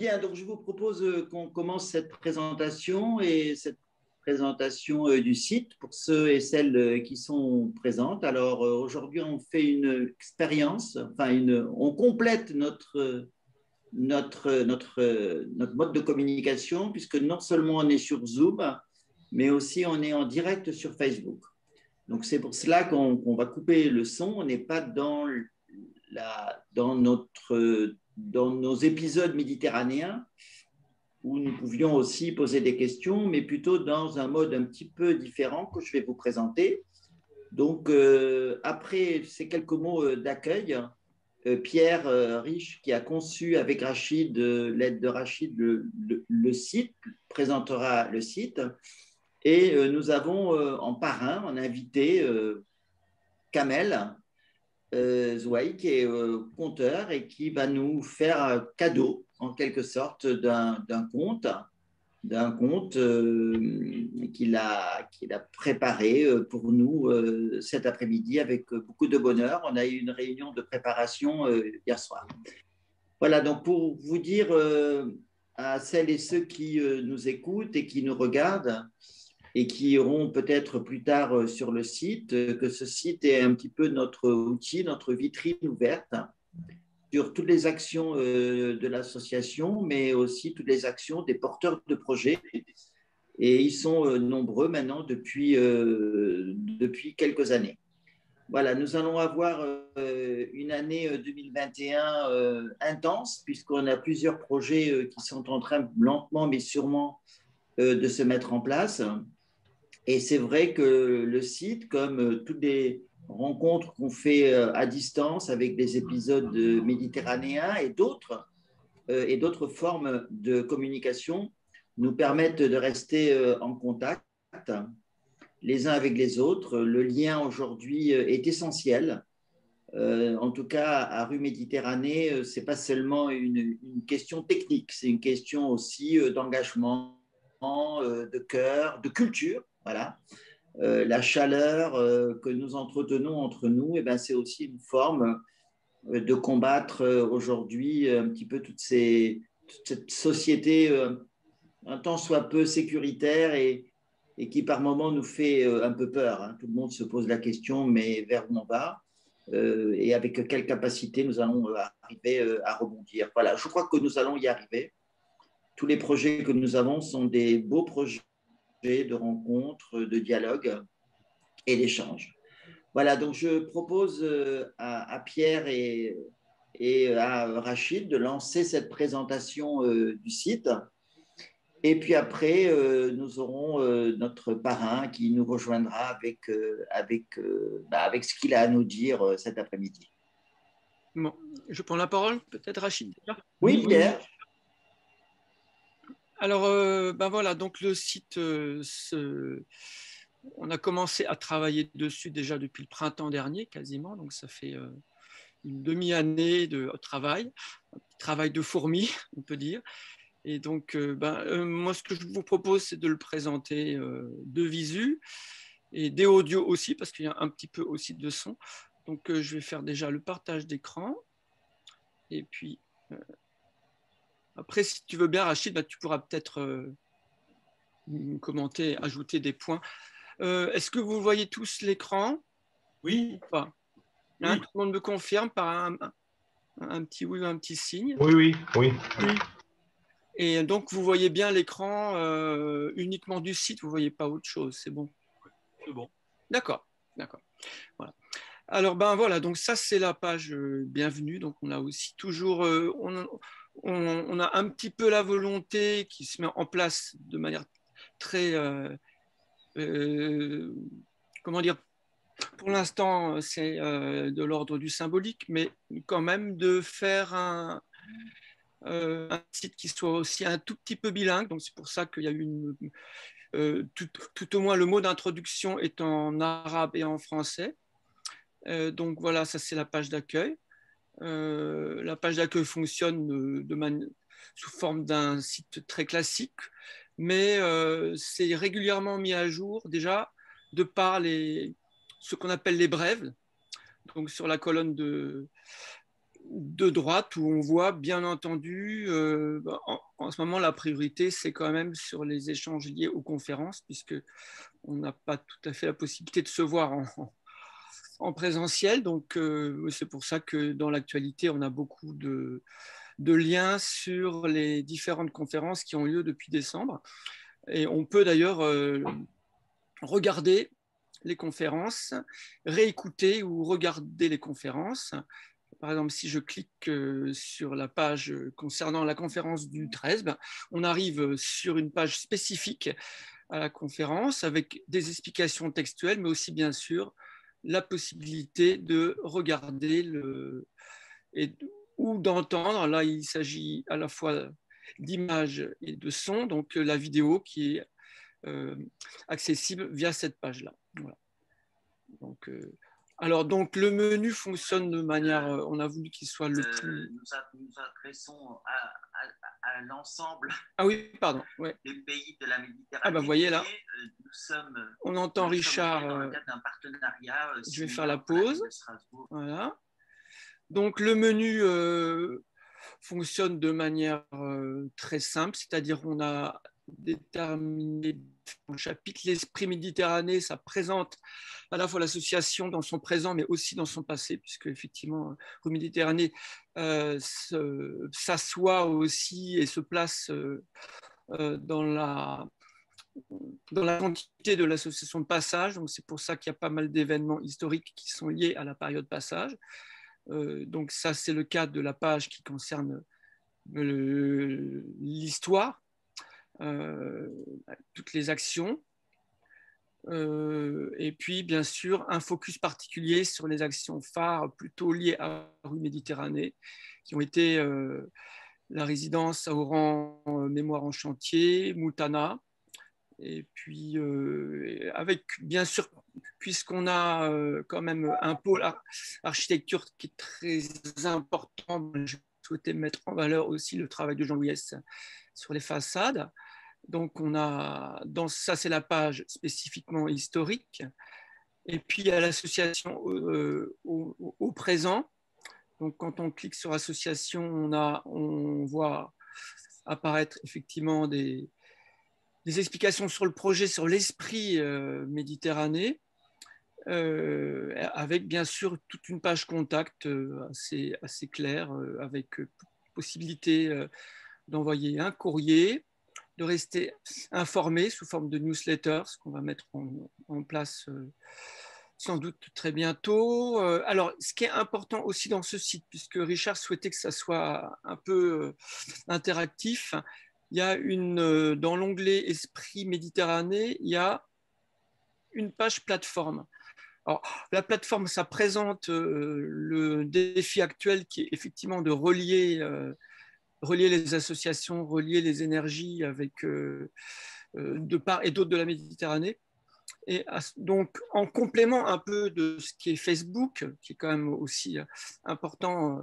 Bien, donc je vous propose euh, qu'on commence cette présentation et cette présentation euh, du site pour ceux et celles euh, qui sont présentes. Alors aujourd'hui, on fait une expérience, enfin on complète notre, notre, notre, notre mode de communication puisque non seulement on est sur Zoom, mais aussi on est en direct sur Facebook. Donc c'est pour cela qu'on va couper le son. On n'est pas dans, la, dans notre dans nos épisodes méditerranéens, où nous pouvions aussi poser des questions, mais plutôt dans un mode un petit peu différent que je vais vous présenter. Donc, euh, après ces quelques mots euh, d'accueil, euh, Pierre Riche, qui a conçu avec Rachid, l'aide de Rachid, le, site, présentera le site. Et nous avons en parrain, en invité, Kamel, Zouaï, qui est euh, conteur et qui va nous faire un cadeau, en quelque sorte, d'un conte, d'un conte euh, qu'il a préparé pour nous cet après-midi avec beaucoup de bonheur. On a eu une réunion de préparation hier soir. Voilà, donc pour vous dire à celles et ceux qui nous écoutent et qui nous regardent, et qui iront peut-être plus tard euh, sur le site, euh, que ce site est un petit peu notre outil, notre vitrine ouverte sur toutes les actions euh, de l'association, mais aussi toutes les actions des porteurs de projets. Et ils sont nombreux maintenant depuis, depuis quelques années. Voilà, nous allons avoir une année 2021 intense, puisqu'on a plusieurs projets qui sont en train, lentement mais sûrement, de se mettre en place. Et c'est vrai que le site, comme euh, toutes les rencontres qu'on fait euh, à distance avec des épisodes méditerranéens et d'autres, euh, et d'autres formes de communication, nous permettent de rester en contact les uns avec les autres. Le lien aujourd'hui est essentiel. en tout cas, à rue Méditerranée, ce n'est pas seulement une, une, question technique, c'est une question aussi d'engagement, de cœur, de culture. Voilà. Euh, la chaleur euh, que nous entretenons entre nous, eh ben, c'est aussi une forme euh, de combattre aujourd'hui un petit peu toute, cette société un tant soit peu sécuritaire et, et qui par moments nous fait un peu peur. Hein. Tout le monde se pose la question, mais vers où on va? Et avec quelle capacité nous allons arriver à rebondir? Voilà, je crois que nous allons y arriver. Tous les projets que nous avons sont des beaux projets de rencontres, de dialogues et d'échanges. Voilà, donc je propose euh, à, Pierre et, et, à Rachid de lancer cette présentation euh, du site. Et puis après, euh, nous aurons notre parrain qui nous rejoindra avec, avec, bah, avec ce qu'il a à nous dire cet après-midi. Bon, je prends la parole, peut-être Rachid. Oui, Pierre. Alors, euh, ben voilà, donc le site, euh, on a commencé à travailler dessus déjà depuis le printemps dernier, quasiment, donc ça fait euh, une demi-année de travail, travail de fourmi, on peut dire. Et donc, ben, moi, ce que je vous propose, c'est de le présenter de visu et des audios aussi, parce qu'il y a un petit peu aussi de son. Donc, je vais faire déjà le partage d'écran. Et puis, après, si tu veux bien, Rachid, bah, tu pourras peut-être euh, commenter, ajouter des points. Euh, est-ce que vous voyez tous l'écran? Oui. Hein, tout le monde me confirme par un, petit oui ou un petit signe? Oui, oui, oui. Et donc, vous voyez bien l'écran euh, uniquement du site, vous ne voyez pas autre chose, c'est bon? C'est bon. D'accord, d'accord. Voilà. Alors, ben voilà, donc ça, c'est la page bienvenue. Donc, on a aussi toujours on, a un petit peu la volonté qui se met en place de manière très, euh, euh, comment dire, pour l'instant, c'est euh, de l'ordre du symbolique, mais quand même de faire un, site qui soit aussi un tout petit peu bilingue. Donc c'est pour ça qu'il y a eu une, tout, au moins le mot d'introduction est en arabe et en français. donc voilà, ça c'est la page d'accueil. Euh, la page d'accueil fonctionne de, sous forme d'un site très classique, mais euh, c'est régulièrement mis à jour déjà de par les, ce qu'on appelle les brèves. Donc sur la colonne de, droite où on voit bien entendu, euh, bah, en, ce moment, la priorité, c'est quand même sur les échanges liés aux conférences, puisque on n'a pas tout à fait la possibilité de se voir en, présentiel. Donc, euh, c'est pour ça que dans l'actualité, on a beaucoup de, liens sur les différentes conférences qui ont lieu depuis décembre. Et on peut d'ailleurs euh, regarder les conférences, réécouter ou regarder les conférences par exemple, si je clique euh, sur la page concernant la conférence du 13, ben, on arrive sur une page spécifique à la conférence avec des explications textuelles, mais aussi bien sûr la possibilité de regarder le, et, ou d'entendre. Là, il s'agit à la fois d'images et de son, donc la vidéo qui est euh, accessible via cette page-là. Voilà. Donc, euh, alors, donc, le menu fonctionne de manière. Euh, on a voulu qu'il soit le euh, plus. Nous, adressons à, l'ensemble ah oui, pardon, ouais. des pays de la Méditerranée. Ah, bah, voyez là. Euh, nous sommes, on entend Richard. Dans le cadre d'un partenariat. Je vais faire la pause. Voilà. Donc, le menu fonctionne de manière très simple, c'est-à-dire on a déterminé le chapitre. L'esprit méditerranéen, ça présente à la fois l'association dans son présent, mais aussi dans son passé, puisque effectivement, Rue Méditerranée euh, s'assoit aussi et se place euh, euh, dans la dans la quantité de l'association de passage. Donc c'est pour ça qu'il y a pas mal d'événements historiques qui sont liés à la période passage. donc ça, c'est le cas de la page qui concerne l'histoire euh, toutes les actions. Euh, et puis, bien sûr, un focus particulier sur les actions phares plutôt liées à la rue Méditerranée, qui ont été euh, la résidence à Oran Mémoire en chantier, Moutana, et puis avec, bien sûr, puisqu'on a quand même un pôle architecture qui est très important, je souhaitais mettre en valeur aussi le travail de Jean-Louis sur les façades. Donc, on a, dans, ça, c'est la page spécifiquement historique. Et puis, il l'association euh, au, présent. Donc, quand on clique sur association, on, a, voit apparaître effectivement des, explications sur le projet, sur l'esprit euh, méditerranéen, euh, avec bien sûr toute une page contact assez, assez claire, avec possibilité d'envoyer un courrier, de rester informé sous forme de newsletter, ce qu'on va mettre en, place euh, sans doute très bientôt. Euh, alors, ce qui est important aussi dans ce site, puisque Richard souhaitait que ça soit un peu euh, interactif, il y a une, dans l'onglet Esprit Méditerranée, il y a une page plateforme. Alors, la plateforme, ça présente le défi actuel qui est effectivement de relier relier les associations, relier les énergies avec euh, euh, de part et d'autre de la Méditerranée. Et donc, en complément un peu de ce qui est Facebook, qui est quand même aussi euh, important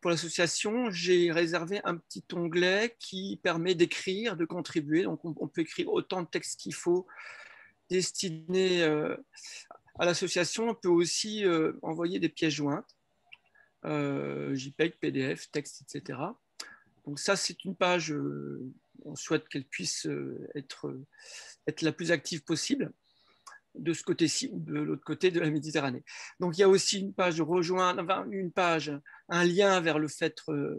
pour l'association, j'ai réservé un petit onglet qui permet d'écrire, de contribuer. Donc, on, peut écrire autant de textes qu'il faut destinés à l'association. On peut aussi envoyer des pièces jointes, JPEG, PDF, texte, etc. Donc ça, c'est une page, euh, on souhaite qu'elle puisse euh, être, être la plus active possible de ce côté-ci ou de l'autre côté de la Méditerranée. Donc il y a aussi une page rejoindre, une page, un lien vers le fait euh,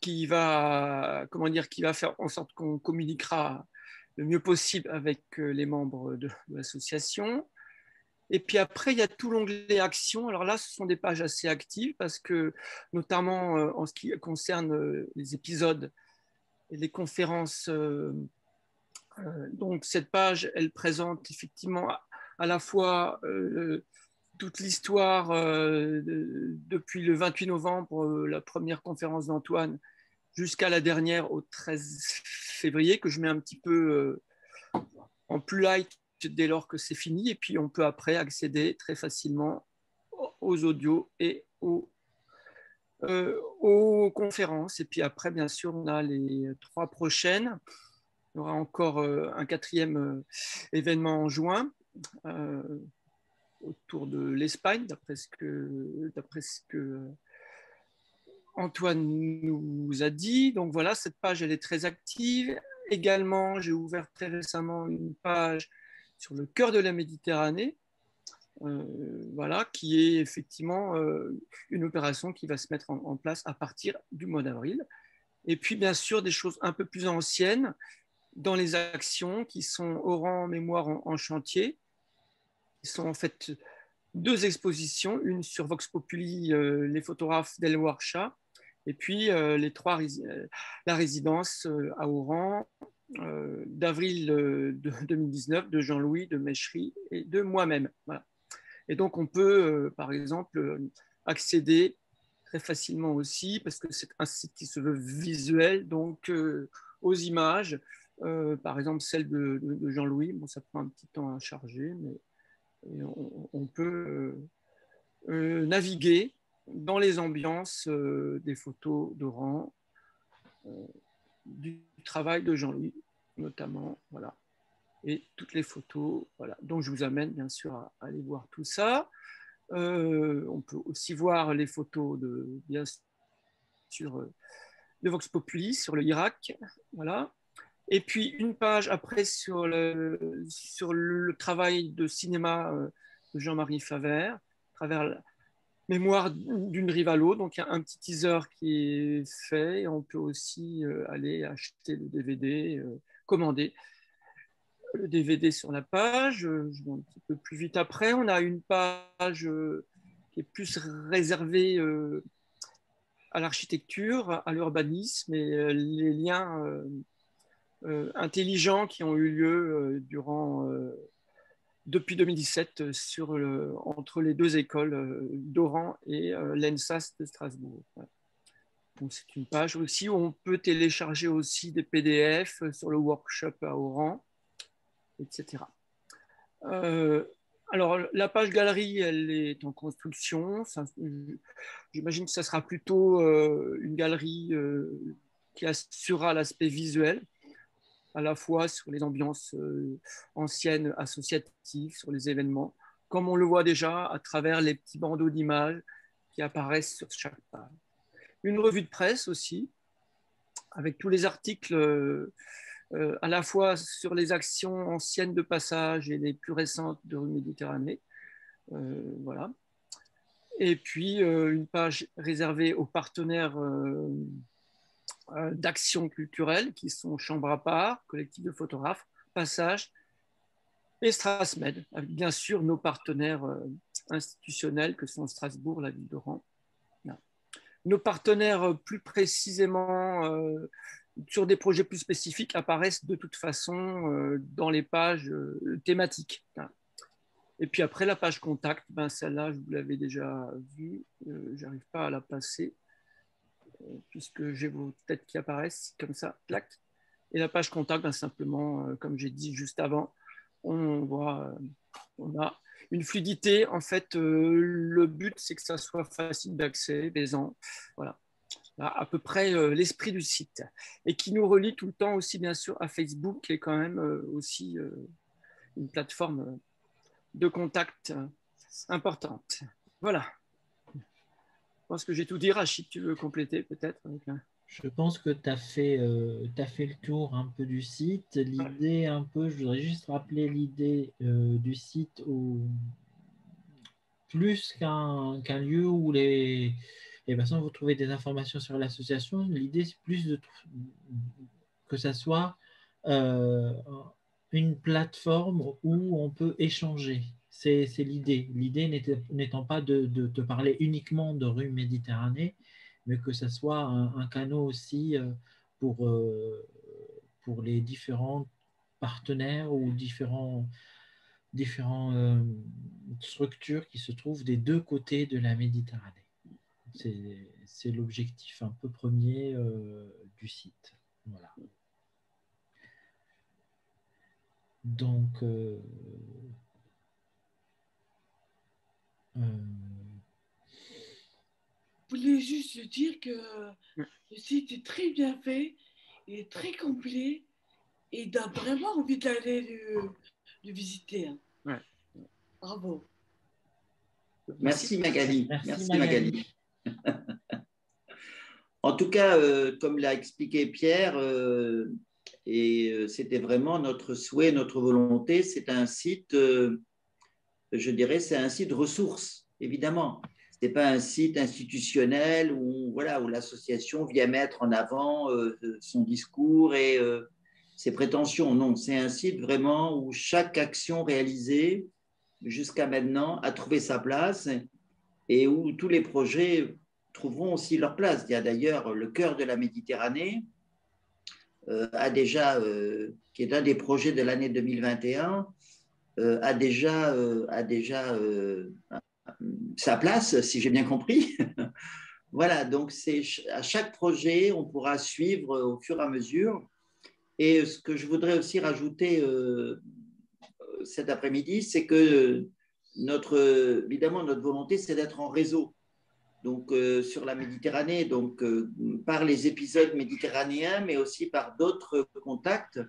qui va, comment dire, qui va faire en sorte qu'on communiquera le mieux possible avec les membres de l'association. Et puis après, il y a tout l'onglet Action. Alors là, ce sont des pages assez actives parce que, notamment euh, en ce qui concerne euh, les épisodes et les conférences, euh, donc cette page, elle présente effectivement à la fois toute l'histoire depuis le 28 novembre, la première conférence d'Antoine, jusqu'à la dernière au 13 février, que je mets un petit peu en plus light dès lors que c'est fini. Et puis, on peut après accéder très facilement aux audios et aux, euh, conférences. Et puis après, bien sûr, on a les trois prochaines. Il y aura encore euh, un quatrième euh, événement en juin. autour de l'Espagne, d'après ce que, d'après ce que Antoine nous a dit. Donc voilà, cette page, elle est très active. Également, j'ai ouvert très récemment une page sur le cœur de la Méditerranée, euh, voilà, qui est effectivement euh, une opération qui va se mettre en, place à partir du mois d'avril. Et puis, bien sûr, des choses un peu plus anciennes dans les actions qui sont au rang mémoire en, chantier, qui sont en fait deux expositions, une sur Vox Populi, euh, les photographes d'El Warcha, et puis les trois, la résidence à Oran, d'avril 2019 de Jean-Louis, de Méchery et de moi-même. Et donc, on peut, euh, par exemple, euh, accéder très facilement aussi, parce que c'est un site qui se veut visuel, donc euh, aux images, par exemple celle de, Jean-Louis. Bon, ça prend un petit temps à charger, mais on, peut naviguer dans les ambiances des photos de rang, travail de Jean-Louis, notamment. Voilà et toutes les photos. Voilà. Donc, je vous amène bien sûr à, aller voir tout ça. Euh, on peut aussi voir les photos de, bien sûr, de Vox Populi sur le Irak. Voilà. Et puis une page après sur le, sur le travail de cinéma euh, de Jean-Marie Faver, à travers mémoire d'une rive à. Donc il y a un petit teaser qui est fait. On peut aussi aller acheter le DVD, commander le DVD sur la page. Je vais un petit peu plus vite après. On a une page euh, qui est plus réservée euh, à l'architecture, à l'urbanisme et euh, les liens intelligents qui ont eu lieu durant, depuis 2017 sur le, entre les deux écoles d'Oran et l'ENSAS de Strasbourg. c'est une page aussi où on peut télécharger aussi des PDF sur le workshop à Oran etc. Euh, alors, la page galerie, elle est en construction. J'imagine que ça sera plutôt euh, une galerie euh, qui assurera l'aspect visuel, à la fois sur les ambiances anciennes associatives, sur les événements, comme on le voit déjà à travers les petits bandeaux d'images qui apparaissent sur chaque page. Une revue de presse aussi, avec tous les articles euh, à la fois sur les actions anciennes de passage et les plus récentes de Méditerranée. Euh, voilà. Et puis euh, une page réservée aux partenaires d'action culturelle qui sont Chambre à part, collectif de photographes, Passage et Strasmed, avec bien sûr nos partenaires institutionnels que sont Strasbourg, la ville de. Nos partenaires plus précisément sur des projets plus spécifiques apparaissent de toute façon euh, dans les pages euh, thématiques. Et puis après, la page contact, ben celle-là, je vous l'avais déjà vue, euh, j'arrive pas à la passer, puisque j'ai vos têtes qui apparaissent comme ça, clac. Et la page contact, ben, simplement, comme j'ai dit juste avant, on voit, on a une fluidité. En fait, le but, c'est que ça soit facile d'accès, baisant. Voilà à peu près euh, l'esprit du site, et qui nous relie tout le temps aussi bien sûr à Facebook, qui est quand même euh, aussi euh, une plateforme de contact importante. Voilà. Je pense que j'ai tout dit. Rachid, tu veux compléter peut-être Je pense que tu as, fait, as fait le tour un peu du site. L'idée un peu, je voudrais juste rappeler l'idée du site au, plus qu'un lieu où les, et bien, vous trouvez des informations sur l'association. L'idée, c'est plus de, que ça soit euh, une plateforme où on peut échanger. C'est l'idée. L'idée n'étant pas de, te parler uniquement de rue Méditerranée, mais que ce soit un, canal aussi euh, pour, euh, pour les différents partenaires ou différents, différents structures qui se trouvent des deux côtés de la Méditerranée. C'est l'objectif un peu premier euh, du site. Voilà. Donc, euh, euh, Je voulais juste dire que le site est très bien fait, il est très complet et donne vraiment envie d'aller le, visiter. Hein. Bravo. Merci Magali. Merci, Magali. en tout cas, euh, comme l'a expliqué Pierre, euh, et c'était vraiment notre souhait, notre volonté, c'est un site, je dirais, c'est un site ressources, évidemment. Ce n'est pas un site institutionnel où, voilà, où l'association vient mettre en avant son discours et ses prétentions. Non, c'est un site vraiment où chaque action réalisée jusqu'à maintenant a trouvé sa place et où tous les projets trouveront aussi leur place. Il y a d'ailleurs le cœur de la Méditerranée, euh, euh, qui est un des projets de l'année 2021, euh, a déjà, a déjà sa place, si j'ai bien compris. voilà, donc c'est à chaque projet, on pourra suivre au fur et à mesure. Et ce que je voudrais aussi rajouter cet après-midi, c'est que notre, évidemment, notre volonté, c'est d'être en réseau. Donc, euh, sur la Méditerranée, donc, euh, par les épisodes méditerranéens, mais aussi par d'autres contacts,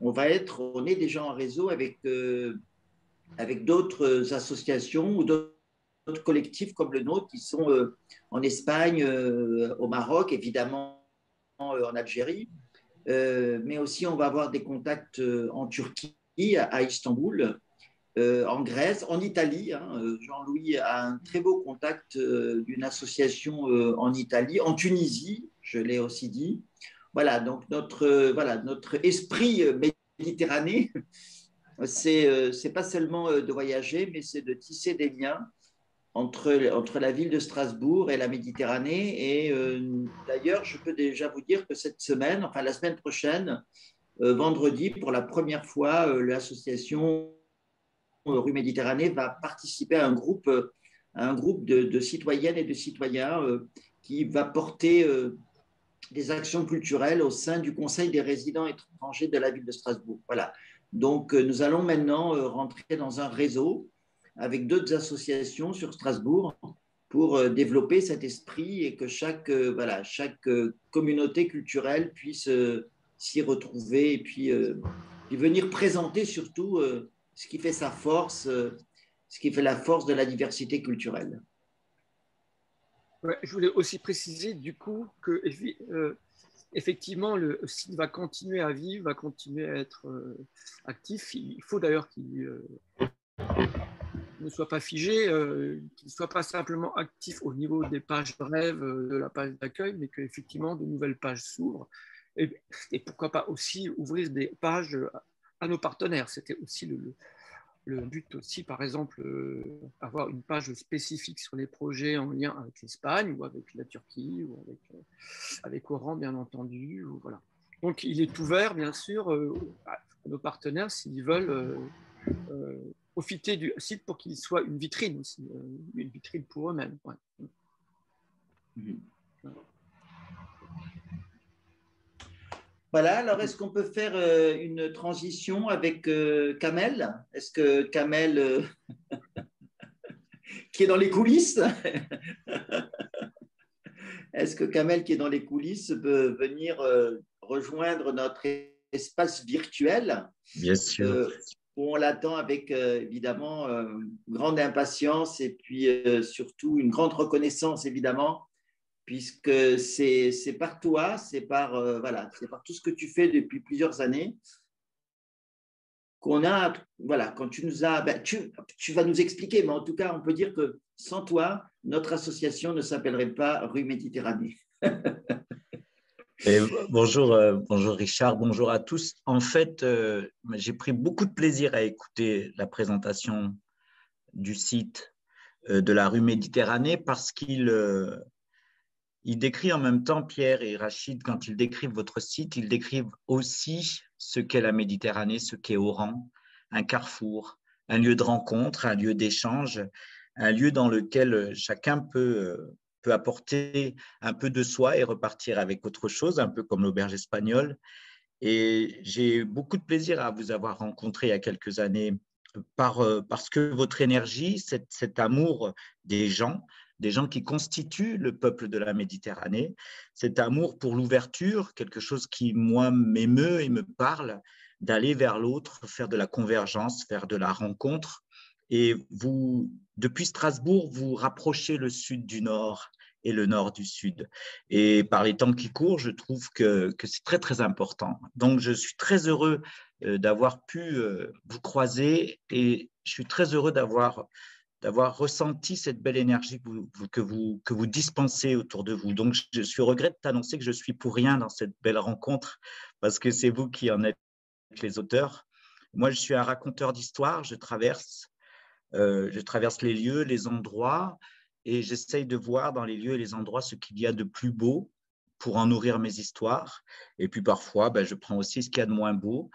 on va être, on est déjà en réseau avec, euh, avec d'autres associations ou d'autres collectifs comme le nôtre qui sont en Espagne, au Maroc, évidemment en Algérie, mais aussi on va avoir des contacts en Turquie à, Istanbul, euh, en Grèce, en Italie. Hein, euh, Jean-Louis a un très beau contact euh, d'une association en Italie, en Tunisie, je l'ai aussi dit. Voilà, donc notre, voilà, notre esprit méditerranéen, c'est n'est pas seulement de voyager, mais c'est de tisser des liens entre, entre la ville de Strasbourg et la Méditerranée. Et d'ailleurs, je peux déjà vous dire que cette semaine, enfin la semaine prochaine, euh, vendredi, pour la première fois, euh, l'association euh, Rue Méditerranée va participer à un groupe, un groupe de, citoyennes et de citoyens qui va porter des actions culturelles au sein du Conseil des résidents étrangers de la ville de Strasbourg. Voilà. Donc, nous allons maintenant rentrer dans un réseau avec d'autres associations sur Strasbourg pour développer cet esprit et que chaque, voilà, chaque communauté culturelle puisse s'y retrouver et puis, euh, venir présenter surtout euh, ce qui fait sa force, euh, ce qui fait la force de la diversité culturelle. Je voulais aussi préciser du coup que effectivement le site va continuer à vivre, va continuer à être actif. Il faut d'ailleurs qu'il ne soit pas figé, qu'il ne soit pas simplement actif au niveau des pages brèves de la page d'accueil, mais qu'effectivement de nouvelles pages s'ouvrent et, pourquoi pas aussi ouvrir des pages à nos partenaires. C'était aussi le, but aussi, par exemple, euh, avoir une page spécifique sur les projets en lien avec l'Espagne ou avec la Turquie ou avec, euh, avec Oran, bien entendu. Ou, voilà. Donc, il est ouvert, bien sûr, euh, à nos partenaires s'ils veulent profiter du site pour qu'il soit une vitrine aussi, une vitrine pour eux-mêmes. Mmh. Voilà, alors est-ce qu'on peut faire euh, une transition avec euh, Kamel? Est-ce que Kamel, euh, qui est dans les coulisses, est-ce que Kamel, qui est dans les coulisses, peut venir rejoindre notre espace virtuel Bien sûr. où on l'attend avec évidemment grande impatience et puis surtout une grande reconnaissance évidemment puisque c'est par toi, c'est par, euh, voilà, par tout ce que tu fais depuis plusieurs années qu'on a, voilà, quand tu nous as, ben, tu, tu, vas nous expliquer, mais en tout cas, on peut dire que sans toi, notre association ne s'appellerait pas Rue Méditerranée. bonjour, euh, bonjour Richard, bonjour à tous. En fait, euh, j'ai pris beaucoup de plaisir à écouter la présentation du site de la rue Méditerranée parce qu'il il décrit en même temps, Pierre et Rachid, quand ils décrivent votre site, ils décrivent aussi ce qu'est la Méditerranée, ce qu'est Oran, un carrefour, un lieu de rencontre, un lieu d'échange, un lieu dans lequel chacun peut, peut apporter un peu de soi et repartir avec autre chose, un peu comme l'auberge espagnole. Et j'ai beaucoup de plaisir à vous avoir rencontré il y a quelques années par, parce que votre énergie, cet amour des gens, des gens qui constituent le peuple de la Méditerranée. Cet amour pour l'ouverture, quelque chose qui, moi, m'émeut et me parle, d'aller vers l'autre, faire de la convergence, faire de la rencontre Et vous, depuis Strasbourg, vous rapprochez le sud du nord et le nord du sud. Et par les temps qui courent, je trouve que, c'est très, très important. Donc, je suis très heureux euh, d'avoir pu euh, vous croiser et je suis très heureux d'avoir d'avoir ressenti cette belle énergie que vous, que, vous, dispensez autour de vous. Donc, je suis regret de t'annoncer que je suis pour rien dans cette belle rencontre, parce que c'est vous qui en êtes les auteurs. Moi, je suis un raconteur d'histoire, je traverse, euh, je traverse les lieux, les endroits, et j'essaye de voir dans les lieux et les endroits ce qu'il y a de plus beau pour en nourrir mes histoires. Et puis parfois, ben, je prends aussi ce qu'il y a de moins beau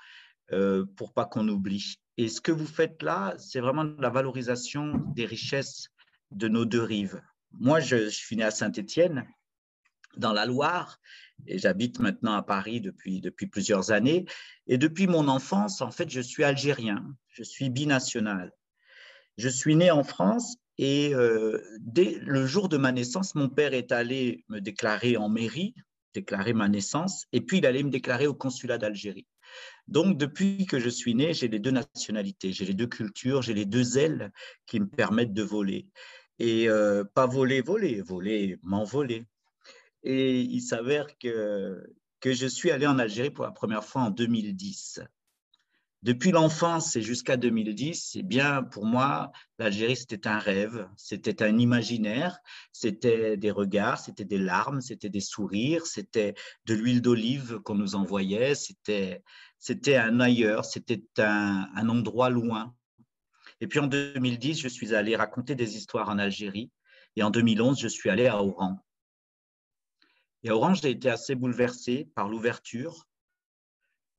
euh, pour pas qu'on oublie. Et ce que vous faites là, c'est vraiment la valorisation des richesses de nos deux rives. Moi, je, suis né à Saint-Étienne, dans la Loire, et j'habite maintenant à Paris depuis, depuis plusieurs années. Et depuis mon enfance, en fait, je suis algérien, je suis binational. Je suis né en France et euh, dès le jour de ma naissance, mon père est allé me déclarer en mairie, déclarer ma naissance, et puis il allait me déclarer au consulat d'Algérie. Donc, depuis que je suis né, j'ai les deux nationalités, j'ai les deux cultures, j'ai les deux ailes qui me permettent de voler. Et euh, pas voler, voler, voler, m'envoler. Et il s'avère que, que je suis allé en Algérie pour la première fois en 2010. Depuis l'enfance et jusqu'à 2010, eh bien, pour moi, l'Algérie, c'était un rêve, c'était un imaginaire, c'était des regards, c'était des larmes, c'était des sourires, c'était de l'huile d'olive qu'on nous envoyait, c'était, un ailleurs, c'était un, un endroit loin. Et puis en 2010, je suis allé raconter des histoires en Algérie. Et en 2011, je suis allé à Oran. Et à Oran, j'ai été assez bouleversé par l'ouverture,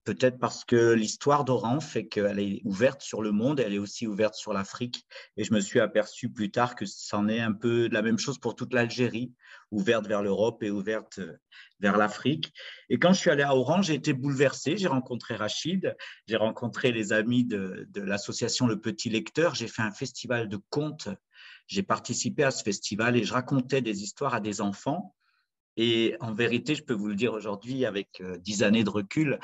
Peut-être parce que l'histoire d'Oran fait qu'elle est ouverte sur le monde elle est aussi ouverte sur l'Afrique. Et je me suis aperçu plus tard que c'en est un peu la même chose pour toute l'Algérie, ouverte vers l'Europe et ouverte euh, vers l'Afrique. Et quand je suis allé à Oran, j'ai été bouleversé. J'ai rencontré Rachid, j'ai rencontré les amis de, de l'association Le Petit Lecteur. J'ai fait un festival de contes. J'ai participé à ce festival et je racontais des histoires à des enfants. Et en vérité, je peux vous le dire aujourd'hui, avec euh, dix années de recul,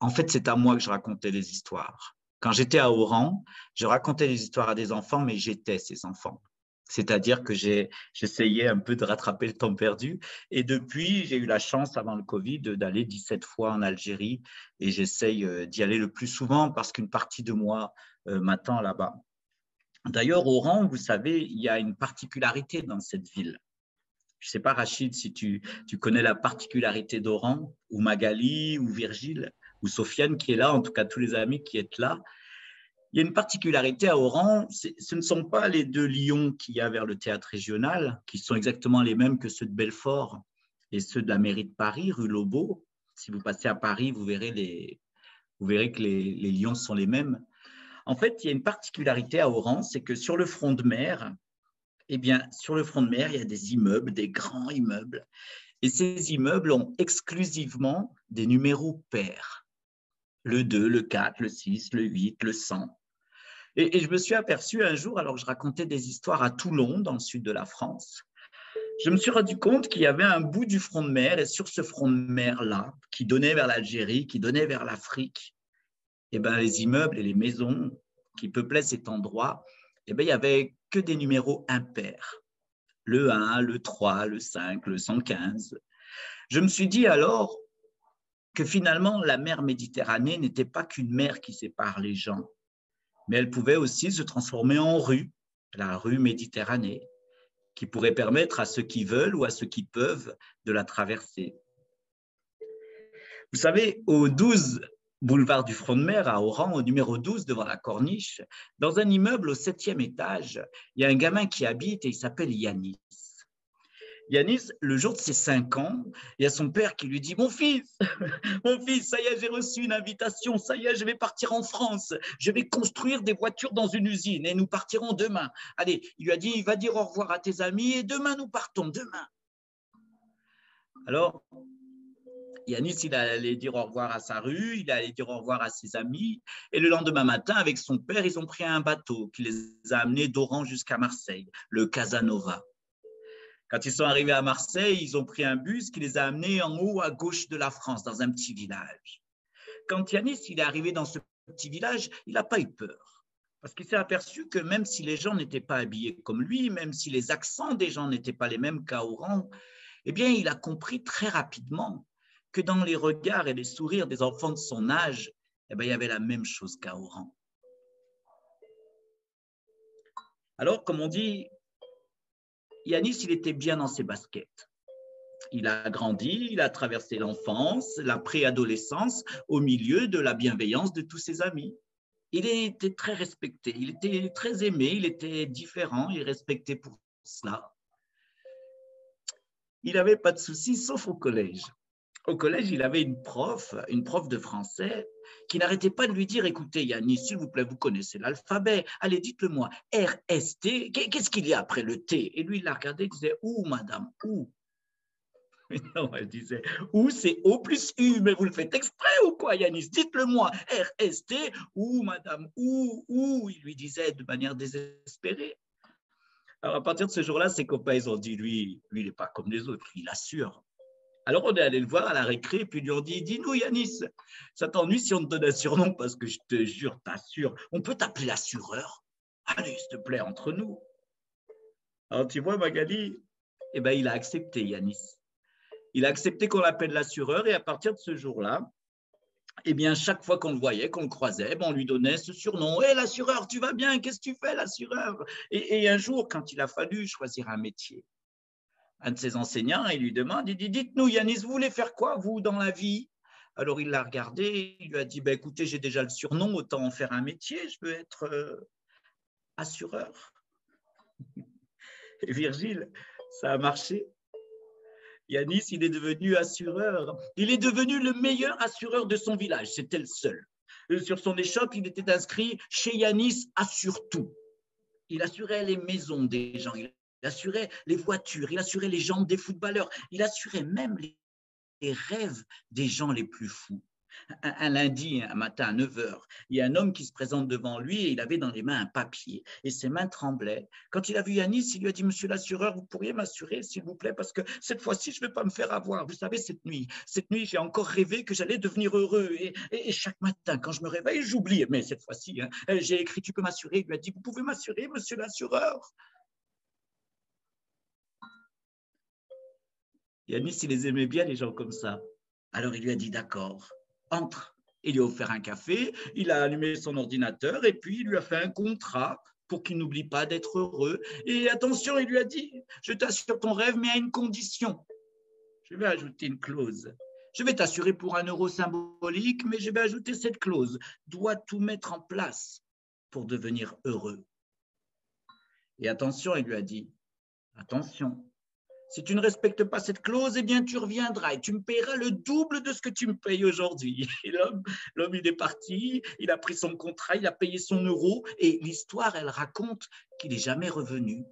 en fait, c'est à moi que je racontais les histoires. Quand j'étais à Oran, je racontais les histoires à des enfants, mais j'étais ces enfants. C'est-à-dire que j'essayais un peu de rattraper le temps perdu. Et depuis, j'ai eu la chance, avant le Covid, d'aller 17 fois en Algérie. Et j'essaye euh, d'y aller le plus souvent parce qu'une partie de moi euh, m'attend là-bas. D'ailleurs, Oran, vous savez, il y a une particularité dans cette ville. Je ne sais pas, Rachid, si tu, connais la particularité d'Oran, ou Magali, ou Virgile, ou Sofiane qui est là, en tout cas tous les amis qui êtes là. Il y a une particularité à Oran, ce ne sont pas les deux lions qu'il y a vers le théâtre régional, qui sont exactement les mêmes que ceux de Belfort et ceux de la mairie de Paris, rue Lobo. Si vous passez à Paris, vous verrez, que les lions sont les mêmes. En fait, il y a une particularité à Oran, c'est que sur le front de mer, eh bien, sur le front de mer, il y a des immeubles, des grands immeubles. Et ces immeubles ont exclusivement des numéros pairs. Le 2, le 4, le 6, le 8, le 100. Et, je me suis aperçu un jour, alors que je racontais des histoires à Toulon, dans le sud de la France, je me suis rendu compte qu'il y avait un bout du front de mer, et sur ce front de mer-là, qui donnait vers l'Algérie, qui donnait vers l'Afrique, eh ben, les immeubles et les maisons qui peuplaient cet endroit, eh ben, il y avait que des numéros impairs. Le 1, le 3, le 5, le 115. Je me suis dit alors que finalement la mer Méditerranée n'était pas qu'une mer qui sépare les gens, mais elle pouvait aussi se transformer en rue, la rue Méditerranée, qui pourrait permettre à ceux qui veulent ou à ceux qui peuvent de la traverser. Vous savez, au 12 boulevard du Front de Mer à Oran, au numéro 12, devant la corniche, dans un immeuble au septième étage, il y a un gamin qui habite et il s'appelle Yanis. Yanis, le jour de ses cinq ans, il y a son père qui lui dit Mon fils, mon fils, ça y est, j'ai reçu une invitation, ça y est, je vais partir en France, je vais construire des voitures dans une usine et nous partirons demain. Allez, il lui a dit Va dire au revoir à tes amis et demain nous partons, demain. Alors, Yanis, il allait dire au revoir à sa rue, il allait dire au revoir à ses amis. Et le lendemain matin, avec son père, ils ont pris un bateau qui les a amenés d'Oran jusqu'à Marseille, le Casanova. Quand ils sont arrivés à Marseille, ils ont pris un bus qui les a amenés en haut à gauche de la France, dans un petit village. Quand Yanis il est arrivé dans ce petit village, il n'a pas eu peur. Parce qu'il s'est aperçu que même si les gens n'étaient pas habillés comme lui, même si les accents des gens n'étaient pas les mêmes qu'à Oran, eh bien, il a compris très rapidement que dans les regards et les sourires des enfants de son âge, eh bien, il y avait la même chose qu'à Oran. Alors, comme on dit, Yanis, il était bien dans ses baskets. Il a grandi, il a traversé l'enfance, la préadolescence au milieu de la bienveillance de tous ses amis. Il était très respecté, il était très aimé, il était différent, il respectait pour cela. Il n'avait pas de soucis, sauf au collège. Au collège, il avait une prof, une prof de français, qui n'arrêtait pas de lui dire Écoutez, Yannis, s'il vous plaît, vous connaissez l'alphabet, allez, dites-le-moi, R, S, T, qu'est-ce qu'il y a après le T? Et lui, il la regardait, il disait Où, madame Où? Non, elle disait, ou c'est O plus U, mais vous le faites exprès ou quoi, Yanis Dites-le moi, R, S, T, ou madame, ou, ou, il lui disait de manière désespérée. Alors, à partir de ce jour-là, ses copains, ils ont dit, lui, lui, il n'est pas comme les autres, il assure. Alors, on est allé le voir à la récré, puis lui ont dit, dis-nous, Yanis, ça t'ennuie si on te donne un surnom, parce que je te jure, t'assure, on peut t'appeler l'assureur Allez, s'il te plaît, entre nous. Alors, tu vois, Magali, eh ben, il a accepté, Yanis. Il a accepté qu'on l'appelle l'assureur et à partir de ce jour-là, eh bien, chaque fois qu'on le voyait, qu'on le croisait, ben, on lui donnait ce surnom. Hé, l'assureur, tu vas bien? Qu'est-ce que tu fais, l'assureur? Et, un jour, quand il a fallu choisir un métier, un de ses enseignants, il lui demande, il dit, dites-nous, Yanis, vous voulez faire quoi, vous, dans la vie? Alors, il l'a regardé, il lui a dit, ben, écoutez, j'ai déjà le surnom, autant en faire un métier, je veux être euh, assureur. Et Virgile, ça a marché. Yanis, il est devenu assureur. Il est devenu le meilleur assureur de son village. C'était le seul. Euh, sur son échoppe, il était inscrit chez Yanis assure tout. Il assurait les maisons des gens, assurait les voitures, il assurait les jambes des footballeurs, il assurait même les rêves des gens les plus fous un, lundi, un matin à 9 h, il y a un homme qui se présente devant lui et il avait dans les mains un papier et ses mains tremblaient. Quand il a vu Yanis, il lui a dit Monsieur l'assureur, vous pourriez m'assurer, s'il vous plaît, parce que cette fois-ci, je ne vais pas me faire avoir. Vous savez, cette nuit, cette nuit, j'ai encore rêvé que j'allais devenir heureux et, chaque matin, quand je me réveille, j'oublie. Mais cette fois-ci, hein, j'ai écrit Tu peux m'assurer? Il lui a dit Vous pouvez m'assurer, monsieur l'assureur? Yanis, il les aimait bien, les gens comme ça. Alors il lui a dit D'accord entre. Il lui a offert un café, il a allumé son ordinateur et puis il lui a fait un contrat pour qu'il n'oublie pas d'être heureux. Et attention, il lui a dit, je t'assure ton rêve, mais à une condition. Je vais ajouter une clause. Je vais t'assurer pour un euro symbolique, mais je vais ajouter cette clause. Dois tout mettre en place pour devenir heureux. Et attention, il lui a dit, attention, si tu ne respectes pas cette clause, eh bien, tu reviendras et tu me payeras le double de ce que tu me payes aujourd'hui. l'homme, l'homme, il est parti, il a pris son contrat, il a payé son euro et l'histoire, elle raconte qu'il n'est jamais revenu.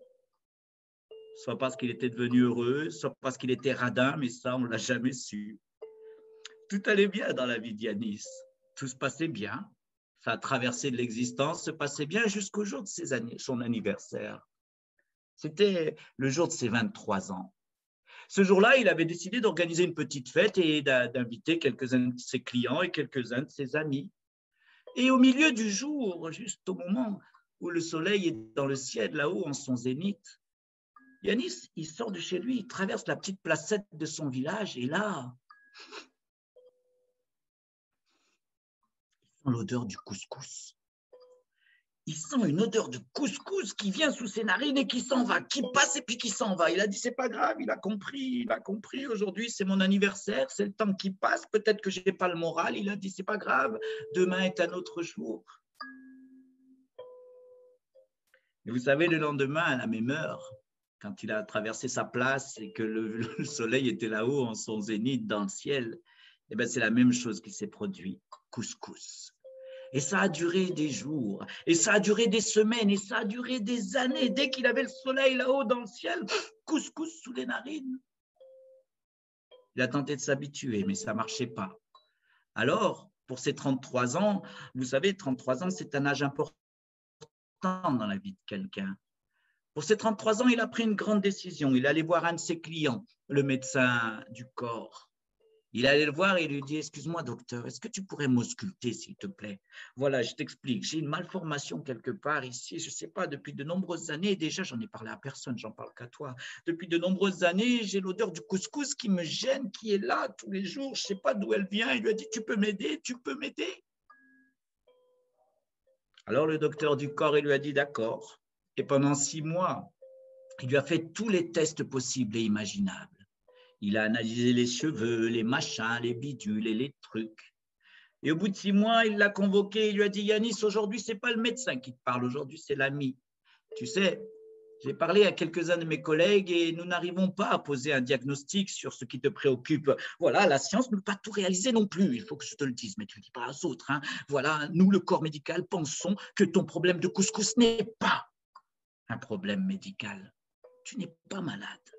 Soit parce qu'il était devenu heureux, soit parce qu'il était radin, mais ça, on l'a jamais su. Tout allait bien dans la vie d'Yanis. Tout se passait bien. Sa traversée de l'existence se passait bien jusqu'au jour de son anniversaire. C'était le jour de ses 23 ans. Ce jour-là, il avait décidé d'organiser une petite fête et d'inviter quelques-uns de ses clients et quelques-uns de ses amis. Et au milieu du jour, juste au moment où le soleil est dans le ciel là-haut en son zénith, Yanis, il sort de chez lui, il traverse la petite placette de son village et là, il sent l'odeur du couscous il sent une odeur de couscous qui vient sous ses narines et qui s'en va, qui passe et puis qui s'en va. Il a dit c'est pas grave, il a compris, il a compris. Aujourd'hui c'est mon anniversaire, c'est le temps qui passe. Peut-être que je n'ai pas le moral. Il a dit c'est pas grave, demain est un autre jour. Et vous savez, le lendemain, à la même heure, quand il a traversé sa place et que le, soleil était là-haut en son zénith dans le ciel, eh ben, c'est la même chose qui s'est produit. Couscous. Et ça a duré des jours, et ça a duré des semaines, et ça a duré des années. Dès qu'il avait le soleil là-haut dans le ciel, couscous sous les narines. Il a tenté de s'habituer, mais ça ne marchait pas. Alors, pour ses 33 ans, vous savez, 33 ans, c'est un âge important dans la vie de quelqu'un. Pour ses 33 ans, il a pris une grande décision. Il allait voir un de ses clients, le médecin du corps. Il allait le voir et il lui dit Excuse-moi, docteur, est-ce que tu pourrais m'ausculter, s'il te plaît? Voilà, je t'explique. J'ai une malformation quelque part ici. Je ne sais pas, depuis de nombreuses années, déjà, j'en ai parlé à personne, j'en parle qu'à toi. Depuis de nombreuses années, j'ai l'odeur du couscous qui me gêne, qui est là tous les jours. Je ne sais pas d'où elle vient. Il lui a dit Tu peux m'aider Tu peux m'aider? Alors, le docteur du corps, il lui a dit D'accord. Et pendant six mois, il lui a fait tous les tests possibles et imaginables. Il a analysé les cheveux, les machins, les bidules et les trucs. Et au bout de six mois, il l'a convoqué. Il lui a dit Yanis, aujourd'hui, ce n'est pas le médecin qui te parle, aujourd'hui, c'est l'ami. Tu sais, j'ai parlé à quelques-uns de mes collègues et nous n'arrivons pas à poser un diagnostic sur ce qui te préoccupe. Voilà, la science ne peut pas tout réaliser non plus. Il faut que je te le dise, mais tu ne le dis pas aux autres. Hein. Voilà, nous, le corps médical, pensons que ton problème de couscous n'est pas un problème médical. Tu n'es pas malade.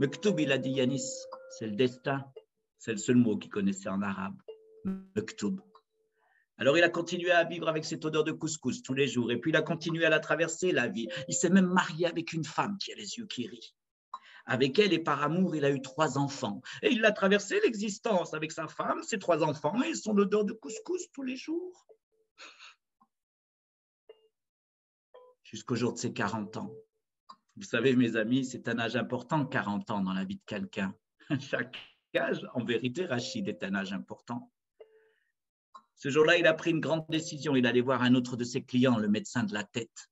Mektoub, il a dit Yanis, c'est le destin. C'est le seul mot qu'il connaissait en arabe. Mektoub. Alors il a continué à vivre avec cette odeur de couscous tous les jours et puis il a continué à la traverser, la vie. Il s'est même marié avec une femme qui a les yeux qui rient. Avec elle et par amour, il a eu trois enfants. Et il a traversé l'existence avec sa femme, ses trois enfants et son odeur de couscous tous les jours. Jusqu'au jour de ses 40 ans. Vous savez, mes amis, c'est un âge important, 40 ans dans la vie de quelqu'un. Chaque âge, en vérité, Rachid est un âge important. Ce jour-là, il a pris une grande décision. Il allait voir un autre de ses clients, le médecin de la tête.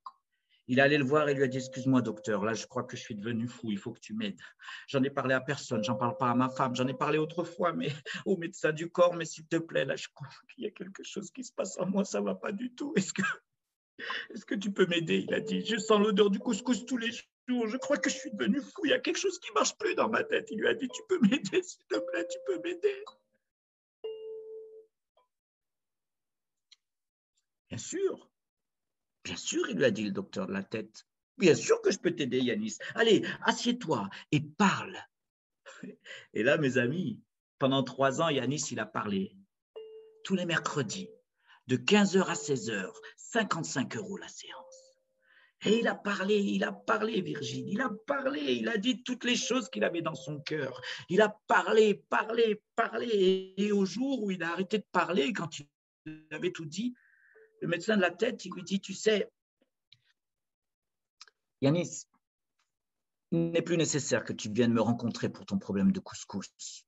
Il allait le voir et lui a dit Excuse-moi, docteur, là, je crois que je suis devenu fou, il faut que tu m'aides. J'en ai parlé à personne, j'en parle pas à ma femme, j'en ai parlé autrefois, mais au médecin du corps, mais s'il te plaît, là, je crois qu'il y a quelque chose qui se passe en moi, ça va pas du tout. Est-ce que, est-ce que tu peux m'aider? Il a dit Je sens l'odeur du couscous tous les jours je crois que je suis devenu fou, il y a quelque chose qui ne marche plus dans ma tête. Il lui a dit, tu peux m'aider, s'il te plaît, tu peux m'aider. Bien sûr, bien sûr, il lui a dit le docteur de la tête. Bien sûr que je peux t'aider, Yanis. Allez, assieds-toi et parle. Et là, mes amis, pendant trois ans, Yanis, il a parlé. Tous les mercredis, de 15h à 16h, 55 euros la séance. Et il a parlé, il a parlé, Virginie, il a parlé, il a dit toutes les choses qu'il avait dans son cœur. Il a parlé, parlé, parlé. Et au jour où il a arrêté de parler, quand il avait tout dit, le médecin de la tête, il lui dit, tu sais, Yanis, il n'est plus nécessaire que tu viennes me rencontrer pour ton problème de couscous.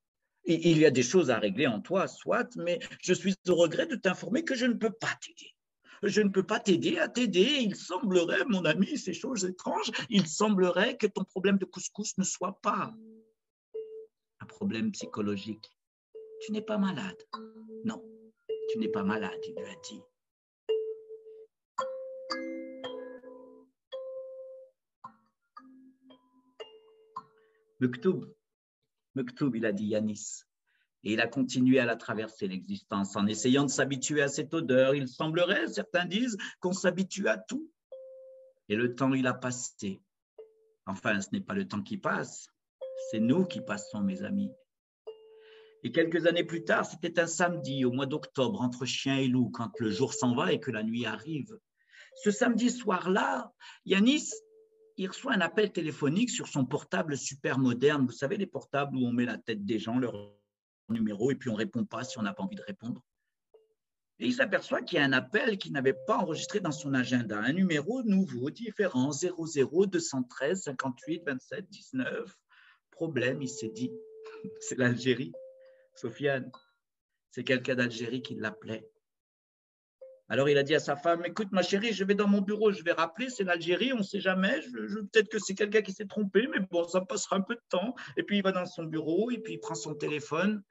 Il y a des choses à régler en toi, soit, mais je suis au regret de t'informer que je ne peux pas t'aider je ne peux pas t'aider à t'aider. Il semblerait, mon ami, ces choses étranges, il semblerait que ton problème de couscous ne soit pas un problème psychologique. Tu n'es pas malade. Non, tu n'es pas malade, il lui a dit. Mektoub, Mektoub, il a dit Yanis, et il a continué à la traverser, l'existence, en essayant de s'habituer à cette odeur. Il semblerait, certains disent, qu'on s'habitue à tout. Et le temps, il a passé. Enfin, ce n'est pas le temps qui passe, c'est nous qui passons, mes amis. Et quelques années plus tard, c'était un samedi au mois d'octobre, entre chien et loup, quand le jour s'en va et que la nuit arrive. Ce samedi soir-là, Yanis, il reçoit un appel téléphonique sur son portable super moderne. Vous savez, les portables où on met la tête des gens, leur numéro et puis on répond pas si on n'a pas envie de répondre. Et il s'aperçoit qu'il y a un appel qu'il n'avait pas enregistré dans son agenda, un numéro nouveau, différent, 00 213 58 27 19. Problème, il s'est dit, c'est l'Algérie. Sofiane, c'est quelqu'un d'Algérie qui l'appelait. Alors il a dit à sa femme, écoute ma chérie, je vais dans mon bureau, je vais rappeler, c'est l'Algérie, on ne sait jamais, je, peut-être que c'est quelqu'un qui s'est trompé, mais bon, ça passera un peu de temps. Et puis il va dans son bureau, et puis il prend son téléphone,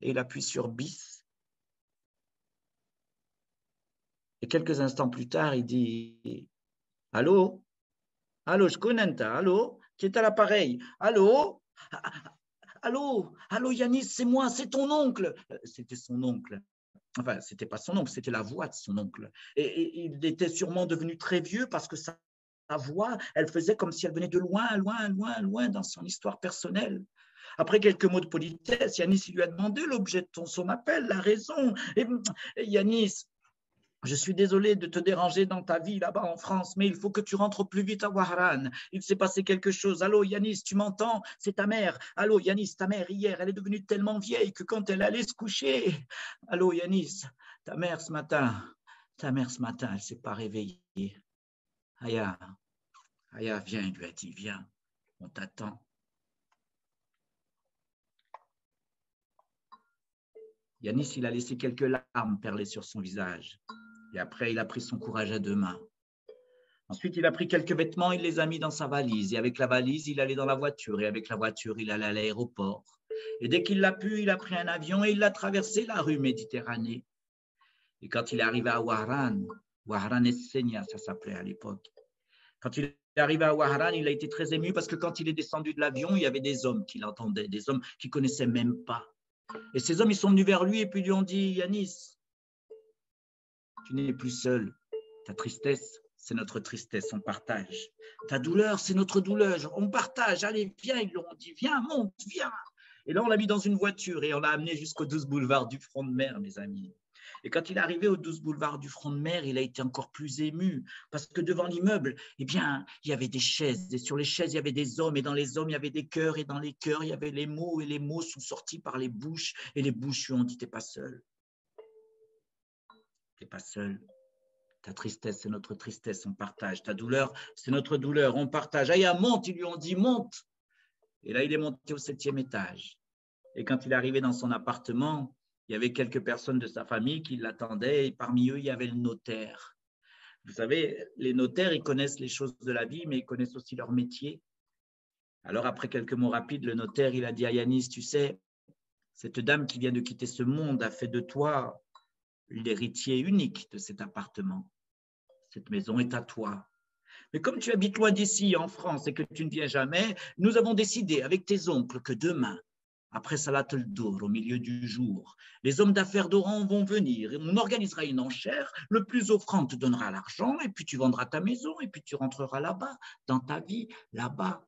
et il appuie sur bis. Et quelques instants plus tard, il dit, allô? Allô, je connais, allô? Qui est à l'appareil? Allô? Allô? Allô Yanis, c'est moi, c'est ton oncle. C'était son oncle enfin, c'était pas son oncle, c'était la voix de son oncle. Et, il était sûrement devenu très vieux parce que sa, voix, elle faisait comme si elle venait de loin, loin, loin, loin dans son histoire personnelle. Après quelques mots de politesse, Yanis lui a demandé l'objet de son appel, la raison. Et Yanis, je suis désolé de te déranger dans ta vie là-bas en France, mais il faut que tu rentres plus vite à Wahran. Il s'est passé quelque chose. Allô, Yanis, tu m'entends? C'est ta mère. Allô, Yanis, ta mère, hier, elle est devenue tellement vieille que quand elle allait se coucher. Allô, Yanis, ta mère ce matin, ta mère ce matin, elle ne s'est pas réveillée. Aya, Aya, viens, il lui a dit, viens, on t'attend. Yanis, il a laissé quelques larmes perler sur son visage. Et après, il a pris son courage à deux mains. Ensuite, il a pris quelques vêtements, il les a mis dans sa valise. Et avec la valise, il allait dans la voiture. Et avec la voiture, il allait à l'aéroport. Et dès qu'il l'a pu, il a pris un avion et il a traversé la rue Méditerranée. Et quand il est arrivé à Wahran, Wahran Essenia, ça s'appelait à l'époque. Quand il est arrivé à Wahran, il a été très ému parce que quand il est descendu de l'avion, il y avait des hommes qui l'entendaient, des hommes qui connaissaient même pas. Et ces hommes, ils sont venus vers lui et puis lui ont dit, Yanis, tu n'es plus seul. Ta tristesse, c'est notre tristesse, on partage. Ta douleur, c'est notre douleur, on partage. Allez, viens, ils lui ont dit, viens, monte, viens. Et là, on l'a mis dans une voiture et on l'a amené jusqu'au 12 boulevard du Front de Mer, mes amis. Et quand il est au 12 boulevard du Front de Mer, il a été encore plus ému parce que devant l'immeuble, eh bien, il y avait des chaises et sur les chaises, il y avait des hommes et dans les hommes, il y avait des cœurs et dans les cœurs, il y avait les mots et les mots sont sortis par les bouches et les bouches lui ont dit, pas seul pas seul. Ta tristesse, c'est notre tristesse, on partage. Ta douleur, c'est notre douleur, on partage. Aya, monte, ils lui ont dit, monte. Et là, il est monté au septième étage. Et quand il est arrivé dans son appartement, il y avait quelques personnes de sa famille qui l'attendaient et parmi eux, il y avait le notaire. Vous savez, les notaires, ils connaissent les choses de la vie, mais ils connaissent aussi leur métier. Alors, après quelques mots rapides, le notaire, il a dit à Yanis, tu sais, cette dame qui vient de quitter ce monde a fait de toi l'héritier unique de cet appartement. Cette maison est à toi. Mais comme tu habites loin d'ici, en France, et que tu ne viens jamais, nous avons décidé avec tes oncles que demain, après Salat al-Dour, au milieu du jour, les hommes d'affaires d'Oran vont venir et on organisera une enchère. Le plus offrant te donnera l'argent et puis tu vendras ta maison et puis tu rentreras là-bas, dans ta vie, là-bas,